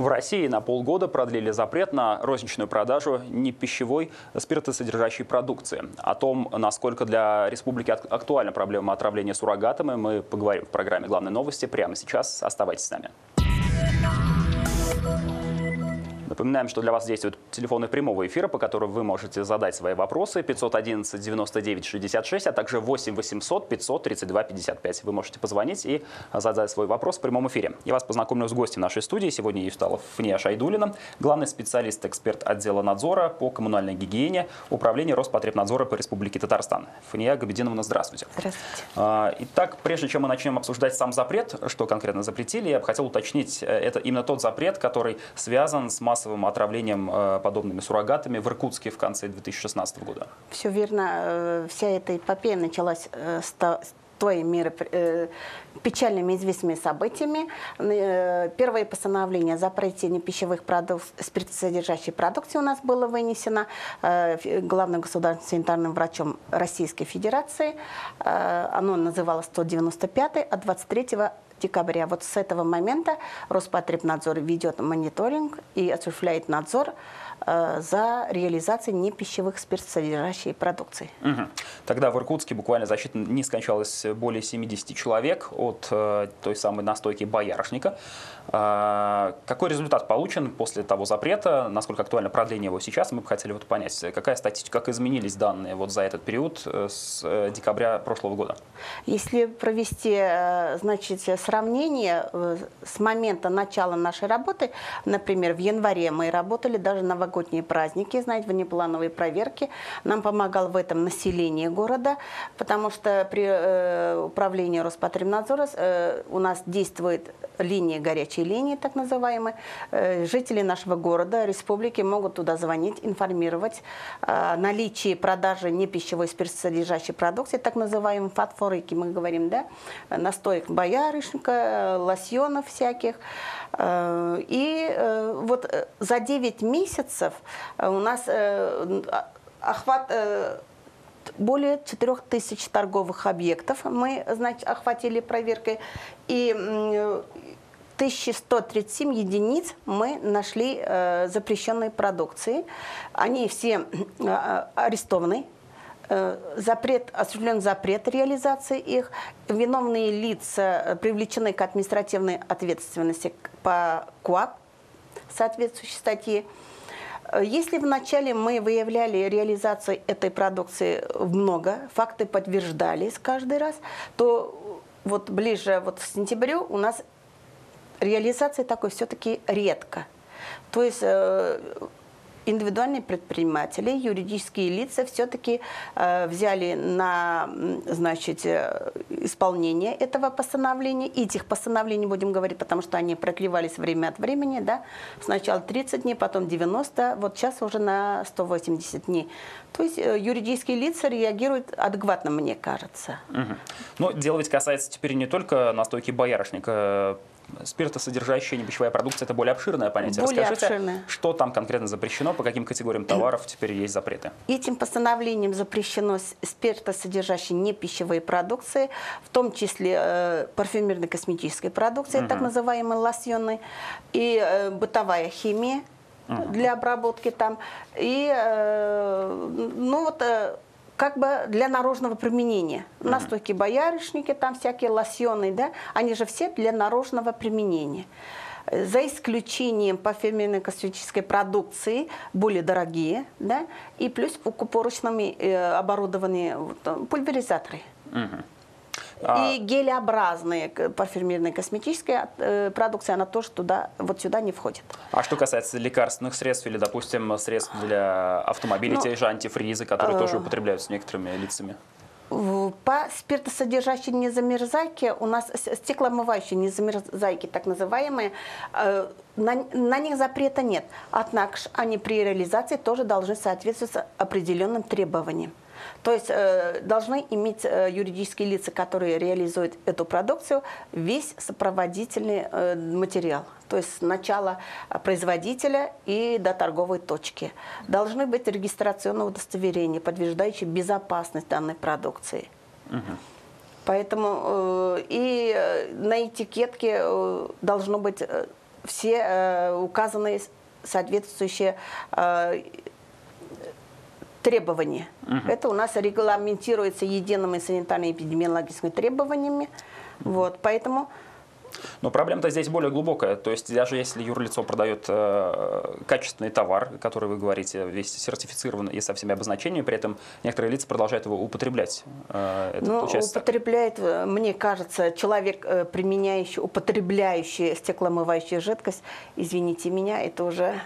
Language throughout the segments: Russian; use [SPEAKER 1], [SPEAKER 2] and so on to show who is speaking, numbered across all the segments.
[SPEAKER 1] В России на полгода продлили запрет на розничную продажу непищевой спиртосодержащей продукции. О том, насколько для республики актуальна проблема отравления суррогатами, мы поговорим в программе «Главные новости» прямо сейчас. Оставайтесь с нами. Напоминаем, что для вас действуют телефоны прямого эфира, по которым вы можете задать свои вопросы 511 99 66, а также 8 800 532 55. Вы можете позвонить и задать свой вопрос в прямом эфире. Я вас познакомлю с гостем нашей студии. Сегодня ей стала Фния Шайдулина, главный специалист-эксперт отдела надзора по коммунальной гигиене Управления Роспотребнадзора по Республике Татарстан. Фния Габединовна, здравствуйте.
[SPEAKER 2] Здравствуйте.
[SPEAKER 1] А, итак, прежде чем мы начнем обсуждать сам запрет, что конкретно запретили, я бы хотел уточнить, э, это именно тот запрет, который связан с массовым массовым отравлением э, подобными суррогатами в Иркутске в конце 2016 года.
[SPEAKER 2] Все верно. Э, вся эта эпопея началась э, с той меры, печальными известными событиями. Первое постановление о запрете пищевых продуктов, спиртосодержащей продукции у нас было вынесено главным государственным санитарным врачом Российской Федерации. Оно называлось 195, а 23 декабря. Вот с этого момента Роспотребнадзор ведет мониторинг и осуществляет надзор Э, за реализацией непищевых спиртсодержащей продукции.
[SPEAKER 1] Угу. Тогда в Иркутске буквально за не скончалось более 70 человек от э, той самой настойки боярышника. Какой результат получен после того запрета? Насколько актуально продление его сейчас? Мы бы хотели вот понять, какая статистика, как изменились данные вот за этот период э, с э, декабря прошлого года?
[SPEAKER 2] Если провести э, значит, сравнение с момента начала нашей работы, например, в январе мы работали даже новогодние праздники, знаете, внеплановые проверки. Нам помогал в этом население города, потому что при управлении Роспотребнадзора у нас действует линия горячей линии, так называемая. Э, жители нашего города, республики могут туда звонить, информировать о наличии продажи непищевой спиртосодержащей продукции, так называемой фатфорыки, мы говорим, да, настоек боярышника, лосьонов всяких. Э, и э, вот э, за 9 месяцев у нас охват более 4000 торговых объектов мы, значит, охватили проверкой. И 1137 единиц мы нашли запрещенной продукции. Они все арестованы Э, запрет, осуществлен запрет реализации их. Виновные лица э, привлечены к административной ответственности по КУАП, соответствующей статье. Э, если вначале мы выявляли реализацию этой продукции много, факты подтверждались каждый раз, то вот ближе вот к сентябрю у нас реализация такой все-таки редко. То есть индивидуальные предприниматели, юридические лица все-таки э, взяли на значит, э, исполнение этого постановления. И этих постановлений будем говорить, потому что они проклевались время от времени. Да? Сначала 30 дней, потом 90, вот сейчас уже на 180 дней. То есть э, юридические лица реагируют адекватно, мне кажется.
[SPEAKER 1] Угу. Но дело ведь касается теперь не только настойки боярышника спиртосодержащая непищевая продукция – это более обширное понятие.
[SPEAKER 2] Более
[SPEAKER 1] Расскажите,
[SPEAKER 2] обширное.
[SPEAKER 1] что там конкретно запрещено, по каким категориям товаров теперь есть запреты?
[SPEAKER 2] Этим постановлением запрещено спиртосодержащие непищевые продукции, в том числе э, парфюмерно-косметической продукции, угу. так называемой лосьонной, и э, бытовая химия для обработки там. И, э, ну вот, э, как бы для наружного применения. Настойки боярышники, там всякие лосьоны, да, они же все для наружного применения. За исключением парфюмерной косметической продукции, более дорогие, да, и плюс укупорочными э, оборудованные вот, пульверизаторы. Mm-hmm. А... И гелеобразные парфюмерная косметическая э, продукция, она тоже туда, вот сюда не входит.
[SPEAKER 1] А что касается лекарственных средств или, допустим, средств для автомобилей, ну, те же антифризы, которые э... тоже употребляются некоторыми лицами?
[SPEAKER 2] По спиртосодержащей незамерзайке у нас стеклоомывающие незамерзайки, так называемые, э, на, на них запрета нет. Однако они при реализации тоже должны соответствовать определенным требованиям. То есть э, должны иметь э, юридические лица, которые реализуют эту продукцию, весь сопроводительный э, материал. То есть с начала производителя и до торговой точки. Должны быть регистрационные удостоверения, подтверждающие безопасность данной продукции. Угу. Поэтому э, и э, на этикетке э, должно быть э, все э, указанные соответствующие э, требования. Угу. Это у нас регламентируется едиными санитарно-эпидемиологическими требованиями. Вот, поэтому
[SPEAKER 1] но проблема-то здесь более глубокая. То есть даже если юрлицо продает э, качественный товар, который вы говорите, весь сертифицирован и со всеми обозначениями, при этом некоторые лица продолжают его употреблять.
[SPEAKER 2] Э, это ну, употребляет, э, мне кажется, человек, э, применяющий, употребляющий стеклоомывающую жидкость, извините меня, это уже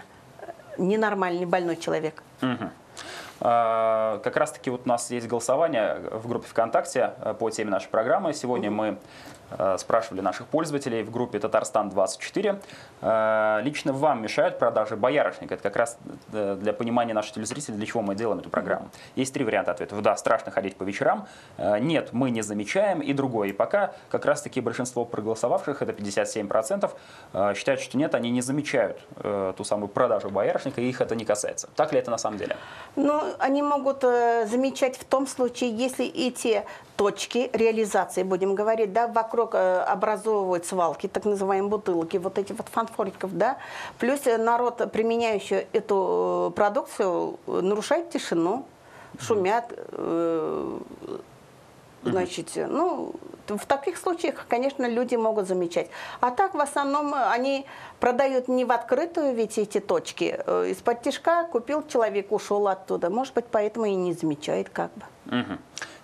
[SPEAKER 2] ненормальный больной человек.
[SPEAKER 1] Угу. Как раз-таки вот у нас есть голосование в группе ВКонтакте э, по теме нашей программы. Сегодня мы спрашивали наших пользователей в группе Татарстан24. Э, лично вам мешают продажи боярышника? Это как раз э, для понимания наших телезрителей, для чего мы делаем эту программу. Есть три варианта ответов. Да, страшно ходить по вечерам. Нет, мы не замечаем. И другое. И пока как раз-таки большинство проголосовавших, это 57%, считают, что нет, они не замечают ту самую продажу боярышника, и их это не касается. Так ли это на самом деле?
[SPEAKER 2] Ну, они могут замечать в том случае, если эти точки реализации, будем говорить, да, вокруг э, образовывают свалки, так называемые бутылки, вот эти вот фанфориков, да, плюс народ, применяющий эту э, продукцию, нарушает тишину, шумят, э, значит, ну, в таких случаях, конечно, люди могут замечать. А так, в основном, они продают не в открытую ведь эти точки. Из-под тяжка купил человек, ушел оттуда. Может быть, поэтому и не замечает как бы.
[SPEAKER 1] Угу.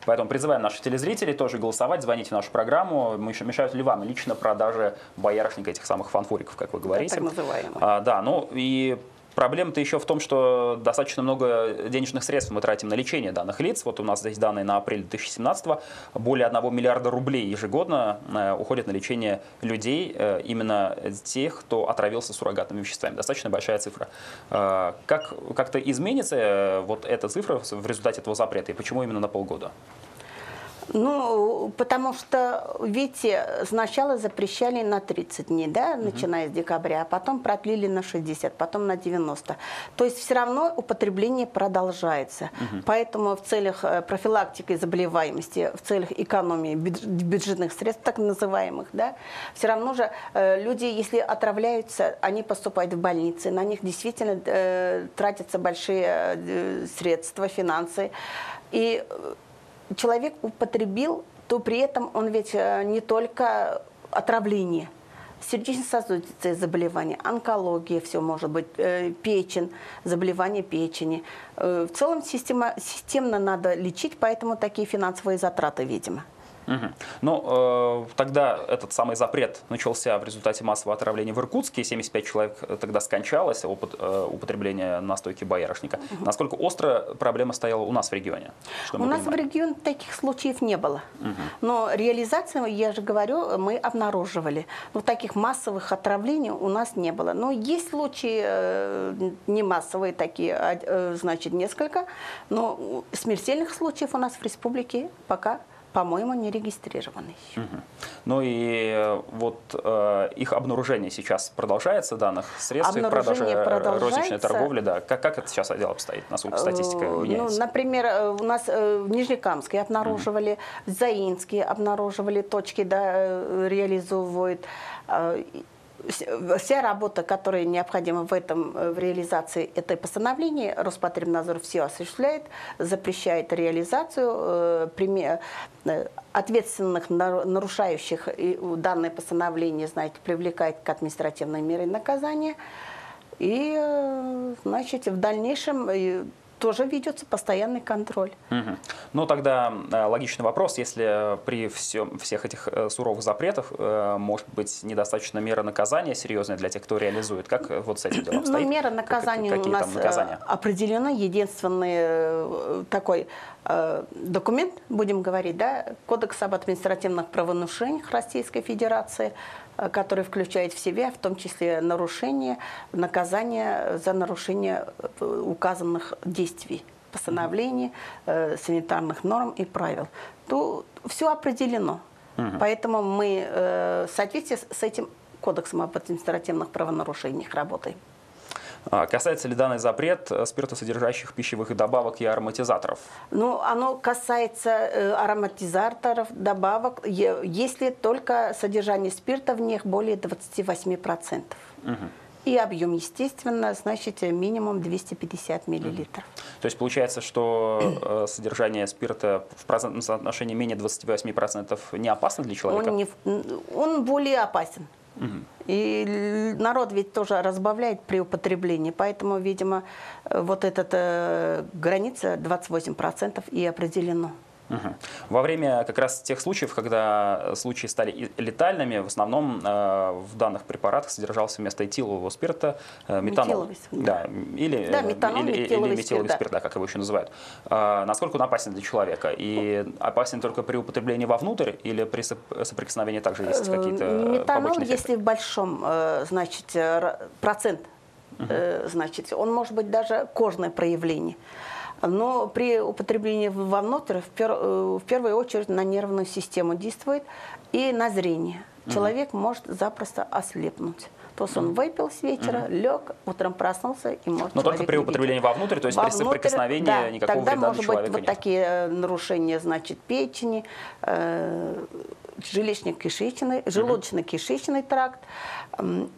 [SPEAKER 1] Поэтому призываем наших телезрителей тоже голосовать, звоните в нашу программу. Мы еще мешают ли вам лично продажи боярышника этих самых фанфориков, как вы говорите?
[SPEAKER 2] Так называемые.
[SPEAKER 1] А, да, ну и Проблема-то еще в том, что достаточно много денежных средств мы тратим на лечение данных лиц. Вот у нас здесь данные на апрель 2017 более 1 миллиарда рублей ежегодно э, уходят на лечение людей, э, именно тех, кто отравился суррогатными веществами. Достаточно большая цифра. Э, как, как-то изменится вот эта цифра в результате этого запрета и почему именно на полгода?
[SPEAKER 2] Ну, потому что, видите, сначала запрещали на 30 дней, да, угу. начиная с декабря, а потом продлили на 60, потом на 90. То есть все равно употребление продолжается. Угу. Поэтому в целях э, профилактики заболеваемости, в целях экономии бюджетных средств, так называемых, да, все равно же э, люди, если отравляются, они поступают в больницы, на них действительно э, тратятся большие средства, финансы. И человек употребил, то при этом он ведь э, не только отравление, сердечно-сосудистые заболевания, онкология, все может быть, э, печень, заболевания печени. Э, в целом система, системно надо лечить, поэтому такие финансовые затраты, видимо.
[SPEAKER 1] Угу. Ну, э, тогда этот самый запрет начался в результате массового отравления в Иркутске. 75 человек э, тогда скончалось от э, употребления настойки боярышника. Угу. Насколько остро проблема стояла у нас в регионе?
[SPEAKER 2] у нас понимаем? в регионе таких случаев не было. Угу. Но реализацию, я же говорю, мы обнаруживали. Но таких массовых отравлений у нас не было. Но есть случаи э, не массовые такие, а, э, значит, несколько. Но смертельных случаев у нас в республике пока по-моему, не регистрированный.
[SPEAKER 1] Угу. Ну и э, вот э, их обнаружение сейчас продолжается, данных средств, их продажи, э, розничной торговли, да. Как, как это сейчас дело обстоит, насколько статистика э, меняется?
[SPEAKER 2] Ну, например, у нас в Нижнекамске обнаруживали, угу. в Заинске обнаруживали точки, да, реализовывают вся работа, которая необходима в этом в реализации этой постановления, Роспотребнадзор все осуществляет, запрещает реализацию, э, э, ответственных нарушающих данное постановление, знаете, привлекает к административной мере наказания. И, э, значит, в дальнейшем тоже ведется постоянный контроль.
[SPEAKER 1] Угу. Ну, тогда э, логичный вопрос, если при всем, всех этих э, суровых запретах э, может быть недостаточно мера наказания серьезная для тех, кто реализует, как вот с этим делом ну, обстоит?
[SPEAKER 2] Ну, мера наказания как, у нас наказания? определена. Единственный такой документ, будем говорить, да, Кодекс об административных правонарушениях Российской Федерации – Э, который включает в себя в том числе нарушение, наказание за нарушение э, указанных действий постановлений, э, санитарных норм и правил, то все определено. Угу. Поэтому мы э, в соответствии с этим кодексом об административных правонарушениях работаем.
[SPEAKER 1] А касается ли данный запрет э, спиртосодержащих пищевых добавок и ароматизаторов?
[SPEAKER 2] Ну, оно касается э, ароматизаторов, добавок, если только содержание спирта в них более 28%. Угу. И объем, естественно, значит минимум 250 миллилитров.
[SPEAKER 1] То есть получается, что э, содержание спирта в процентном соотношении менее 28% не опасно для человека?
[SPEAKER 2] Он, не, он более опасен. И народ ведь тоже разбавляет при употреблении, поэтому, видимо, э, вот эта э, граница 28% и определено.
[SPEAKER 1] Угу. Во время как раз тех случаев, когда случаи стали летальными, в основном э, в данных препаратах содержался вместо этилового спирта э, метанол.
[SPEAKER 2] Да.
[SPEAKER 1] Или,
[SPEAKER 2] да, метанол,
[SPEAKER 1] или, метиловый, или метиловый спирт, спирт да, как его еще называют. Э, насколько он опасен для человека? И опасен только при употреблении вовнутрь или при соприкосновении также есть э, какие-то
[SPEAKER 2] Метанол, если в большом, э, значит, процент, угу. значит, он может быть даже кожное проявление. Но при употреблении вовнутрь в, пер, э, в первую очередь на нервную систему действует и на зрение. Человек может запросто ослепнуть. То есть он выпил с вечера, угу. лег, утром проснулся и может
[SPEAKER 1] Но только при употреблении вовнутрь, то есть
[SPEAKER 2] вовнутрь,
[SPEAKER 1] при соприкосновении
[SPEAKER 2] да,
[SPEAKER 1] никакого
[SPEAKER 2] тогда
[SPEAKER 1] вреда
[SPEAKER 2] может
[SPEAKER 1] для
[SPEAKER 2] быть вот
[SPEAKER 1] нет.
[SPEAKER 2] такие э, нарушения, значит, печени, э, желудочно-кишечный, желудочно-кишечный тракт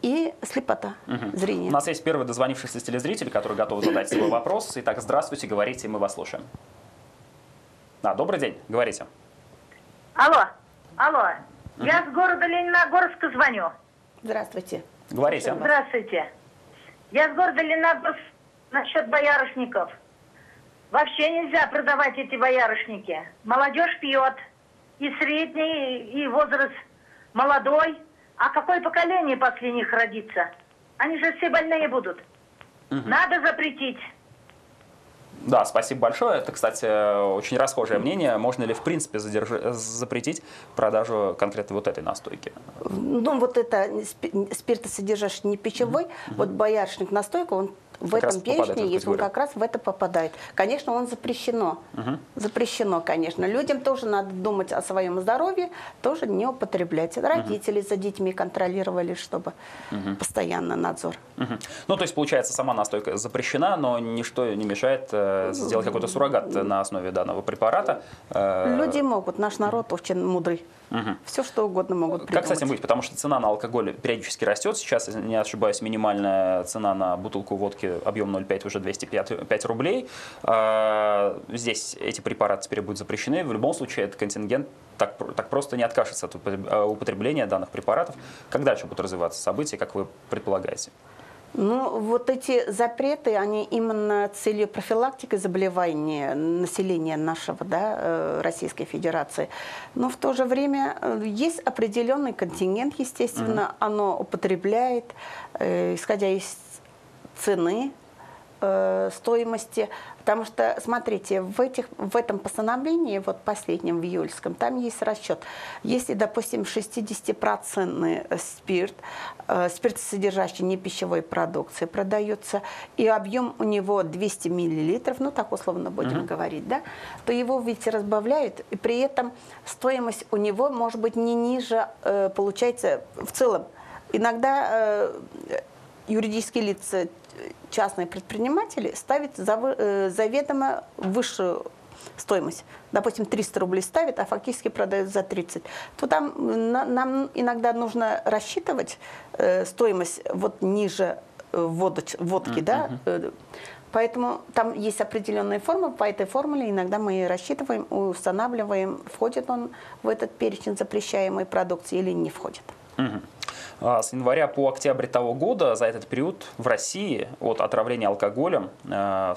[SPEAKER 2] и слепота угу. зрения.
[SPEAKER 1] У нас есть первый дозвонившийся телезритель, который готов задать свой вопрос. Итак, здравствуйте, говорите, мы вас слушаем. А, добрый день, говорите.
[SPEAKER 3] Алло, алло, угу. я с города Лениногорска звоню.
[SPEAKER 2] Здравствуйте.
[SPEAKER 1] Говорите.
[SPEAKER 3] Здравствуйте. Я с города Лениногорск насчет боярышников. Вообще нельзя продавать эти боярышники. Молодежь пьет, и средний, и возраст молодой. А какое поколение после них родится? Они же все больные будут. Угу. Надо запретить.
[SPEAKER 1] Да, спасибо большое. Это, кстати, очень расхожее мнение. Можно ли, в принципе, задержи... запретить продажу конкретно вот этой настойки?
[SPEAKER 2] Ну, вот это спиртосодержащий не пищевой, угу. вот боярышник настойка, он в как этом перечне, если он как раз в это попадает. Конечно, он запрещено. Угу. Запрещено, конечно. Людям тоже надо думать о своем здоровье, тоже не употреблять. Родители угу. за детьми контролировали, чтобы угу. постоянно надзор.
[SPEAKER 1] Угу. Ну, то есть, получается, сама настойка запрещена, но ничто не мешает э, сделать какой-то суррогат на основе данного препарата.
[SPEAKER 2] Э, Люди могут, наш народ очень мудрый. Угу. Все что угодно могут придумать.
[SPEAKER 1] Как с этим быть? Потому что цена на алкоголь периодически растет. Сейчас, не ошибаюсь, минимальная цена на бутылку водки объем 0,5 уже 205 5 рублей. А, здесь эти препараты теперь будут запрещены. В любом случае, этот контингент так, так просто не откажется от употребления данных препаратов. Как дальше будут развиваться события, как вы предполагаете?
[SPEAKER 2] Ну, вот эти запреты, они именно целью профилактики заболеваний населения нашего, да, э, Российской Федерации. Но в то же время э, есть определенный контингент, естественно, угу. оно употребляет, э, исходя из цены, стоимости Потому что, смотрите, в, этих, в этом постановлении, вот последнем, в июльском, там есть расчет. Если, допустим, 60% спирт, э, спиртосодержащий не пищевой продукции продается, и объем у него 200 миллилитров, ну так условно будем угу. говорить, да, то его ведь разбавляют, и при этом стоимость у него может быть не ниже, э, получается, в целом. Иногда э, юридические лица частные предприниматели ставят э, заведомо высшую стоимость. Допустим, 300 рублей ставят, а фактически продают за 30. То там нам иногда нужно рассчитывать э, стоимость вот ниже э, водоч, водки, mm -hmm. да, Поэтому там есть определенная формула, по этой формуле иногда мы рассчитываем, устанавливаем, входит он в этот перечень запрещаемой продукции или не входит.
[SPEAKER 1] Угу. А, с января по октябрь того года за этот период в России от отравления алкоголем а,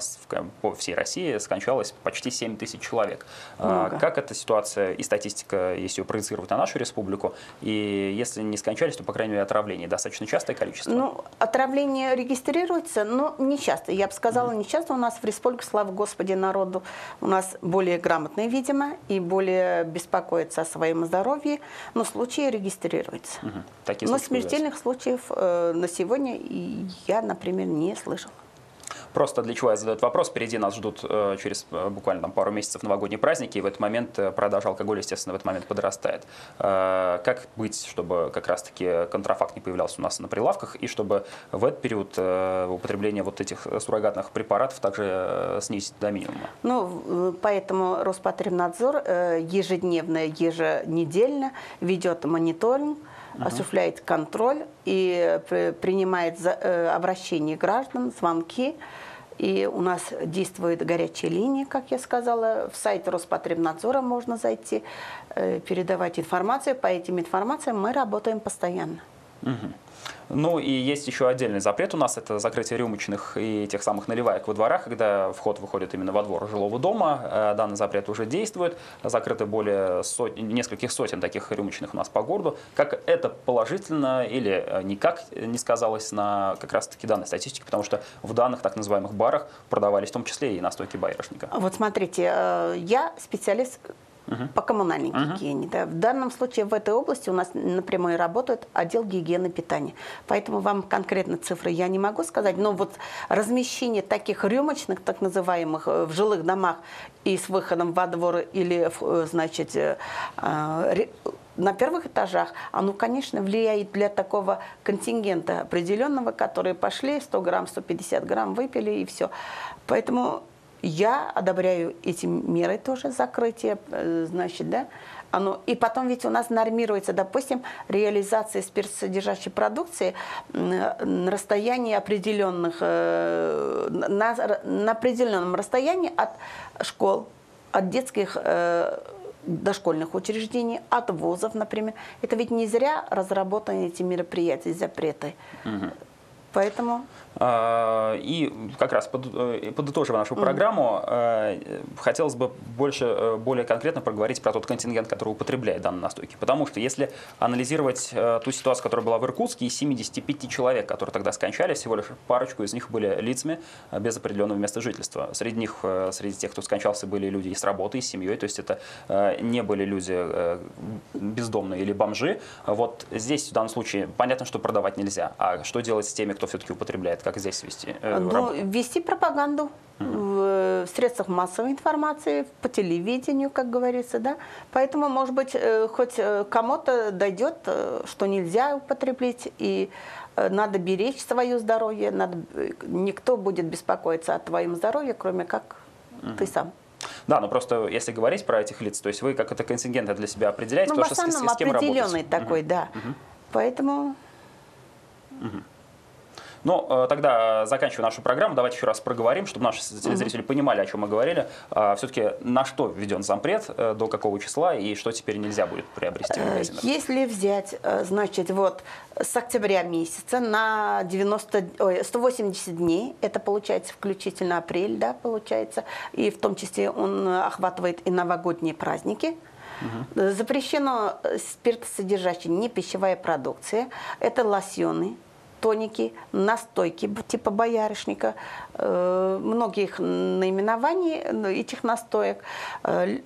[SPEAKER 1] по всей России скончалось почти 7 тысяч человек. А, Много. Как эта ситуация и статистика, если ее проецировать на нашу республику, и если не скончались, то, по крайней мере, отравление достаточно частое количество?
[SPEAKER 2] Ну, отравление регистрируется, но не часто. Я бы сказала, не часто. У нас в республике, слава Господи, народу у нас более грамотные, видимо, и более беспокоятся о своем здоровье, но случаи регистрируются. Угу.
[SPEAKER 1] Такие
[SPEAKER 2] но смертельных случаев э, на сегодня я, например, не слышал.
[SPEAKER 1] Просто для чего я задаю этот вопрос? Впереди нас ждут э, через э, буквально там, пару месяцев новогодние праздники, и в этот момент э, продажа алкоголя, естественно, в этот момент подрастает. Э, как быть, чтобы как раз-таки контрафакт не появлялся у нас на прилавках, и чтобы в этот период э, употребление вот этих суррогатных препаратов также э, снизить до минимума?
[SPEAKER 2] Ну, поэтому Роспотребнадзор ежедневно, еженедельно ведет мониторинг, осуществляет контроль и при- принимает э, обращения граждан, звонки. И у нас действует горячая линия, как я сказала. В сайт Роспотребнадзора можно зайти, э, передавать информацию. По этим информациям мы работаем постоянно.
[SPEAKER 1] Мгм. Ну и есть еще отдельный запрет у нас, это закрытие рюмочных и тех самых наливаек во дворах, когда вход выходит именно во двор жилого дома. Э, Данный запрет уже действует, закрыто более сот- нескольких сотен таких рюмочных у нас по городу. Как это положительно или э, никак не сказалось на как раз-таки данной статистике, потому что в данных так называемых барах продавались в том числе и настойки боярышника.
[SPEAKER 2] Вот смотрите, э, я специалист по коммунальной гигиене. да. В данном случае в этой области у нас напрямую работает отдел гигиены питания. Поэтому вам конкретно цифры я не могу сказать, но вот размещение таких рюмочных, так называемых, э, в жилых домах и с выходом во двор или, э, значит, э, ре- на первых этажах, оно, конечно, влияет для такого контингента определенного, которые пошли, 100 грамм, 150 грамм выпили и все. Поэтому я одобряю эти меры тоже закрытия, э, значит, да. Оно, и потом ведь у нас нормируется, допустим, реализация спиртсодержащей продукции на расстоянии определенных, э, на, на определенном расстоянии от школ, от детских э, дошкольных учреждений, от вузов, например. Это ведь не зря разработаны эти мероприятия, запреты. Поэтому
[SPEAKER 1] А, И как раз э, подытожив нашу программу, э, хотелось бы больше, э, более конкретно проговорить про тот контингент, который употребляет данные настойки. Потому что если анализировать ту ситуацию, которая была в Иркутске, из 75 человек, которые тогда скончались, всего лишь парочку из них были лицами без определенного места жительства. Среди них, среди тех, кто скончался, были люди и с работой, и с семьей, то есть это не были люди бездомные или бомжи. Вот здесь в данном случае понятно, что продавать нельзя. А что делать с теми, кто все-таки употребляет? Как здесь вести э,
[SPEAKER 2] Ну,
[SPEAKER 1] работу?
[SPEAKER 2] вести пропаганду в, э, средствах массовой информации, по телевидению, как говорится, да. Поэтому, может быть, э, хоть кому-то дойдет, что нельзя употреблять, и надо беречь свое здоровье, надо, никто будет беспокоиться о твоем здоровье, кроме как ты сам.
[SPEAKER 1] Да, но просто если говорить про этих лиц, то есть вы как это контингенты для себя определяете,
[SPEAKER 2] Ну, в
[SPEAKER 1] потому что с, с- с кем
[SPEAKER 2] определенный
[SPEAKER 1] работать.
[SPEAKER 2] такой, да. Поэтому
[SPEAKER 1] Ну, э, тогда заканчивая нашу программу, давайте еще раз проговорим, чтобы наши телезрители понимали, о чем мы говорили. Все-таки на что введен запрет, э, до какого числа и что теперь нельзя будет приобрести в
[SPEAKER 2] Э,
[SPEAKER 1] магазинах?
[SPEAKER 2] Если взять, значит, вот с октября месяца на 90, ой, 180 дней, это получается включительно апрель, да, получается, и в том числе он охватывает и новогодние праздники. Э, Запрещено спиртосодержащая непищевая продукция. Это лосьоны, тоники, настойки типа боярышника, э, многих наименований э, этих настоек, э,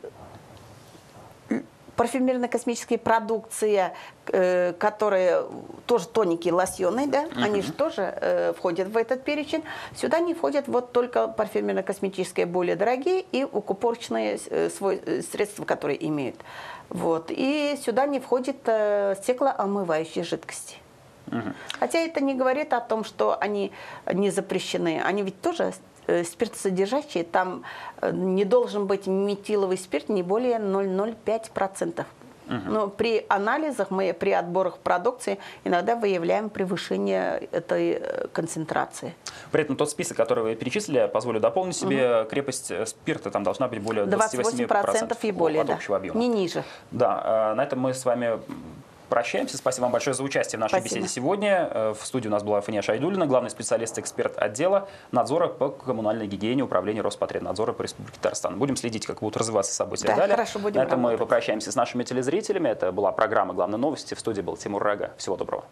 [SPEAKER 2] парфюмерно-космическая продукция, э, которая тоже тоники, лосьоны, да, они же тоже э, входят в этот перечень. Сюда не входят вот только парфюмерно-косметические более дорогие и укупорочные э, свой- э, средства, которые имеют. Вот. И сюда не входит э, стеклоомывающие жидкости. Хотя это не говорит о том, что они не запрещены. Они ведь тоже э, спиртосодержащие. Там э, не должен быть метиловый спирт не более 0,05%. Но при анализах мы при отборах продукции иногда выявляем превышение этой э, концентрации.
[SPEAKER 1] При этом тот список, который вы перечислили, позволю дополнить себе, крепость э, спирта там должна быть более 28%,
[SPEAKER 2] 28% и более,
[SPEAKER 1] от
[SPEAKER 2] да.
[SPEAKER 1] общего объема.
[SPEAKER 2] Не ниже.
[SPEAKER 1] Да, на этом мы с вами прощаемся. Спасибо вам большое за участие в нашей
[SPEAKER 2] Спасибо.
[SPEAKER 1] беседе сегодня. Э, В студии у нас была Фания Шайдулина, главный специалист-эксперт отдела надзора по коммунальной гигиене Управления Роспотребнадзора по Республике Татарстан. Будем следить, как будут развиваться события
[SPEAKER 2] Да,
[SPEAKER 1] далее.
[SPEAKER 2] хорошо, будем
[SPEAKER 1] На этом мы
[SPEAKER 2] работать.
[SPEAKER 1] попрощаемся с нашими телезрителями. Это была программа «Главные новости». В студии был Тимур Рага. Всего доброго.